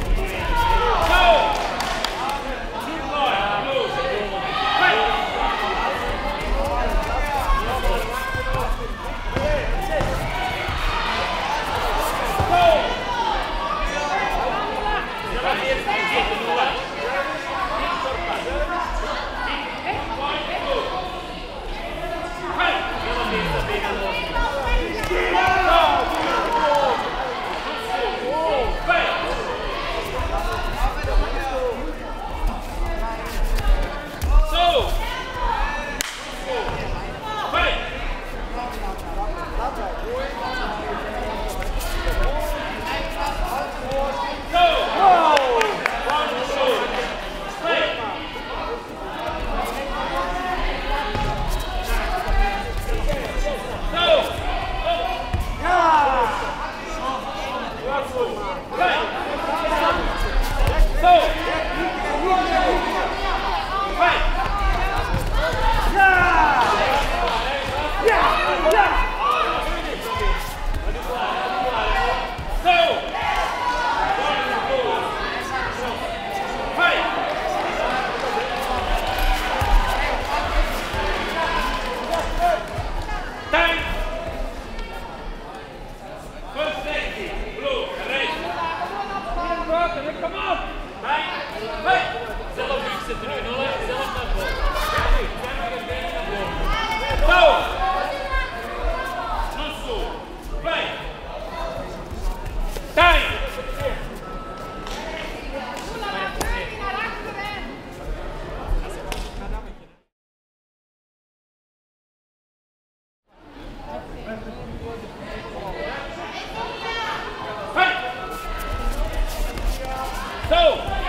Yeah. Go!